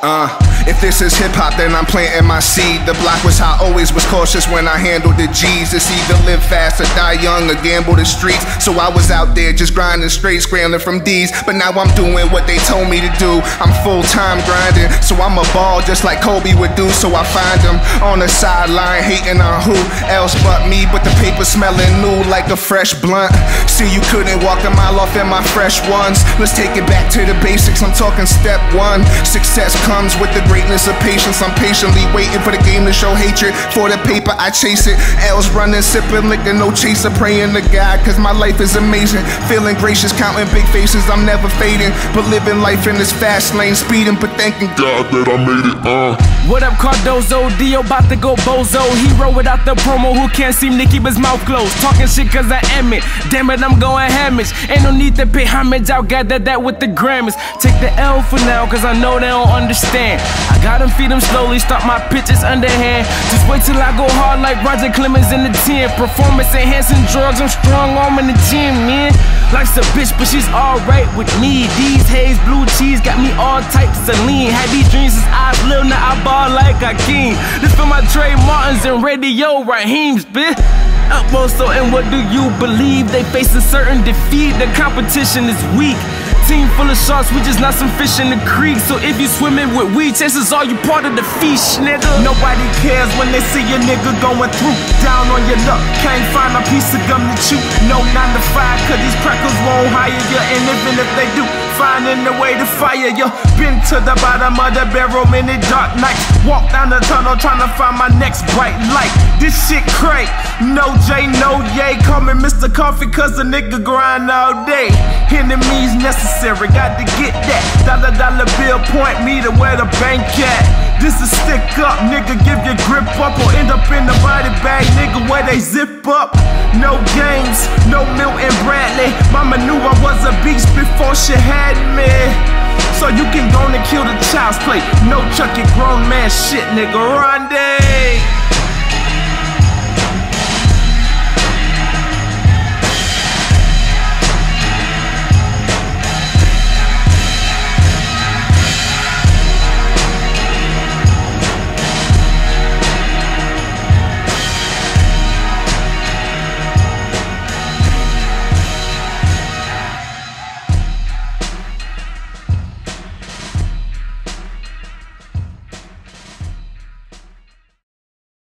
Uh, if this is hip hop, then I'm planting my seed. The block was high, always was cautious when I handled the G's. It's either live fast or die young or gamble the streets. So I was out there just grinding straight, scrambling from D's. But now I'm doing what they told me to do. I'm full time grinding, so I'm a ball just like Kobe would do. So I find them on the sideline, hating on who else but me. But the paper smelling new like a fresh blunt. See, you couldn't walk a mile off in my fresh ones. Let's take it back to the basics. I'm talking step one. Success comes with the greatness of patience. I'm patiently waiting for the game to show hatred. For the paper, I chase it. L's running, sipping liquor, no chaser. Praying to God, cause my life is amazing. Feeling gracious, counting big faces. I'm never fading. But living life in this fast lane, speeding, but thanking God that I made it. Uh. What up, Cardozo? Dio about to go bozo. Hero without the promo, who can't seem to keep his mouth closed. Talking shit cause I am it. Damn it, I'm going hamish. Ain't no need to pay homage, I'll gather that with the Grammys. Take the L for now, cause I know they don't understand. I gotta feed them slowly, start my pitches underhand. Just wait till I go hard like Roger Clemens in the 10. Performance enhancing drugs, I'm strong arm in the gym, man. Life's a bitch, but she's alright with me. These haze, blue cheese got me all types of lean. Had these dreams since I was little, now I ball like a king. This for my Trey Martins and Radio Raheem's, bitch. Utmost so, and what do you believe? They face a certain defeat, the competition is weak. Team full of sharks, we just not some fish in the creek. So if you swimming with weed, chances are you part of the fish, nigga. Nobody cares when they see a nigga going through. Down on your luck, can't find a piece of gum to chew. No 9 to 5, cause these crackers won't hire you. And even if they do, finding a way to fire you. Been to the bottom of the barrel many dark nights. Walk down the tunnel trying to find my next bright light. This shit crack. No J, no yay. Call me Mr. Coffee cause the nigga grind all day. Enemies necessary, got to get that. Dollar dollar bill point me to where the bank at. This is stick up, nigga, give your grip up or end up in the body bag, nigga, where they zip up. No games, no Milton Bradley. Mama knew I was a beast before she had So you can go and kill the child's play. No Chucky grown man shit, nigga. Rondé.